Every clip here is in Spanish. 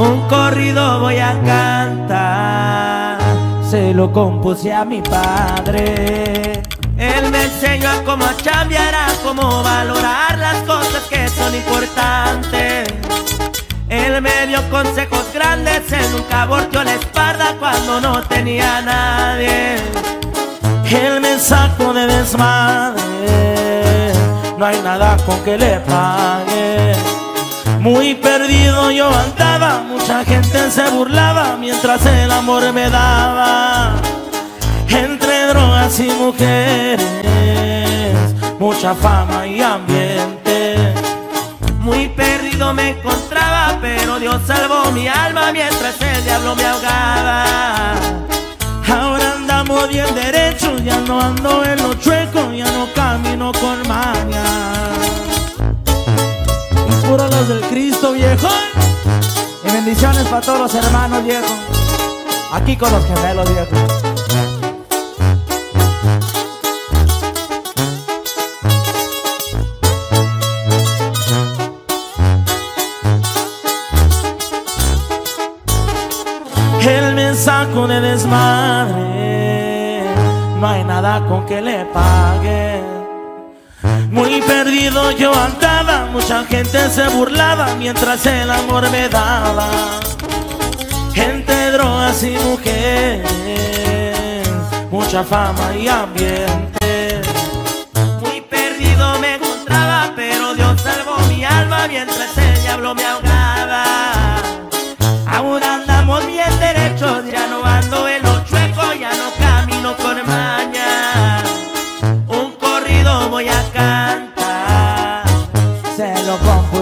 un corrido voy a cantar. Se lo compuse a mi padre. Él me enseñó a cómo chambear, a cómo valorar las cosas que son importantes. Él me dio consejos grandes, él nunca volteó la espalda cuando no tenía nadie. Él me sacó de desmadre, no hay nada con que le pague. Muy perdido yo andaba, mucha gente se burlaba mientras el amor me daba. Entre drogas y mujeres, mucha fama y ambiente. Muy perdido me encontraba, pero Dios salvó mi alma mientras el diablo me ahogaba. Ahora andamos bien derechos, ya no ando en los chuecos, bendiciones para todos los hermanos viejo. Aquí con los gemelos viejo. Él me sacó de desmadre, no hay nada con que le pague. Muy perdido yo andaba, mucha gente se burlaba mientras el amor me daba. Gente, drogas y mujeres, mucha fama y ambiente. Muy perdido me encontraba, pero Dios salvó mi alma mientras el diablo me ahogaba.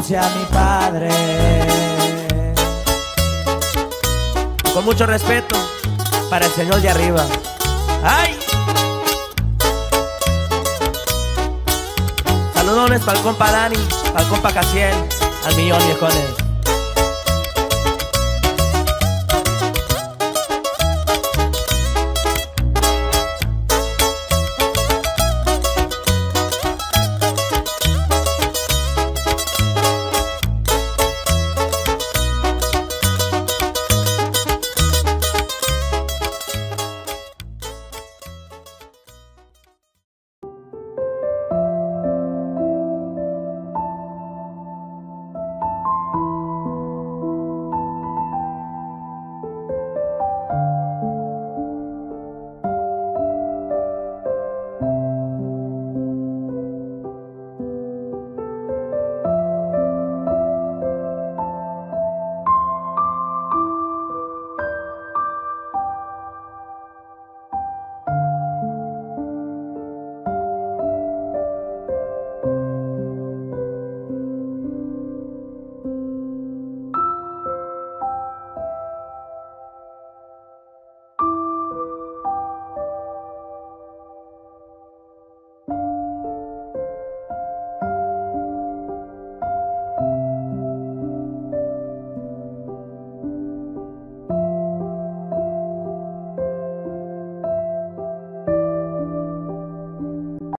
Compuse a mi padre. Con mucho respeto para el señor de arriba. ¡Ay! Saludones para el compa Dani, para el compa Casiel, al millón viejones.